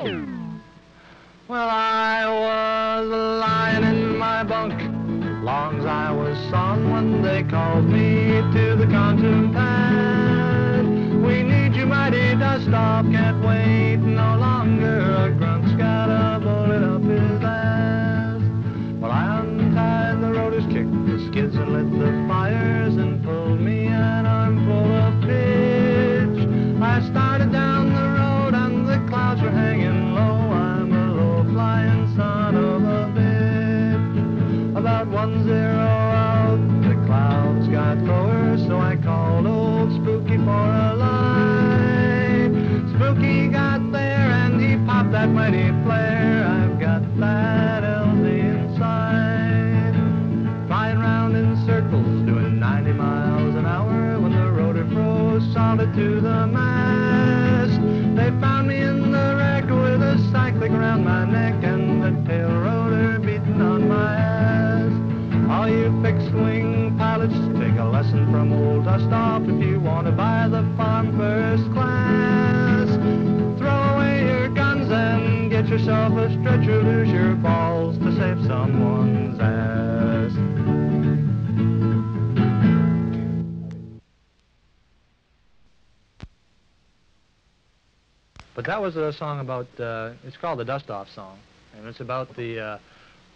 Well, I was lying in my bunk, long as I was song when they called me to the Con Tum pad. We need you, mighty dust off, can't wait no longer. That mighty flare. I've got that LZ inside. Flying round in circles, doing 90 miles an hour when the rotor froze solid to the mast. They found me in the wreck with a cyclic around my neck and the tail rotor beating on my ass. All you fixed wing pilots, take a lesson from old Dust Off if you want to buy the farm first yourself a stretcher, lose your balls to save someone's ass. But that was a song about, uh, it's called the Dust Off Song. And it's about the uh,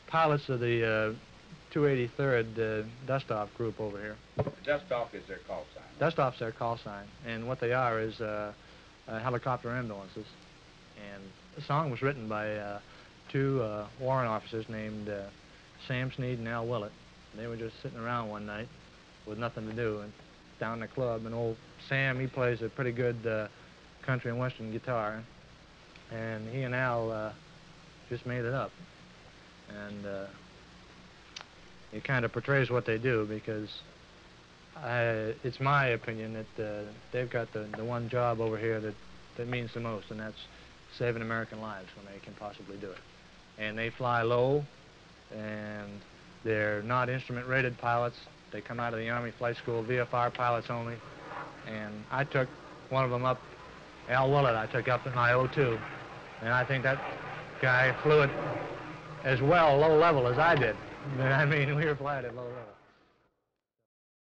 pilots of the uh, 283rd uh, Dust Off group over here. Dust off is their call sign. Dust Off's their call sign. And what they are is uh, uh, helicopter ambulances. And the song was written by uh, two uh, warrant officers named uh, Sam Sneed and Al Willett. They were just sitting around one night with nothing to do and down in the club. And old Sam, he plays a pretty good uh, country and western guitar. And he and Al uh, just made it up. And uh, it kind of portrays what they do because I, it's my opinion that uh, they've got the, the one job over here that, that means the most, and that's saving American lives when they can possibly do it. And they fly low, and they're not instrument-rated pilots. They come out of the Army Flight School, VFR pilots only. And I took one of them up, Al Willett, I took up in my O2. And I think that guy flew it as well low level as I did. I mean, we were flying at low level.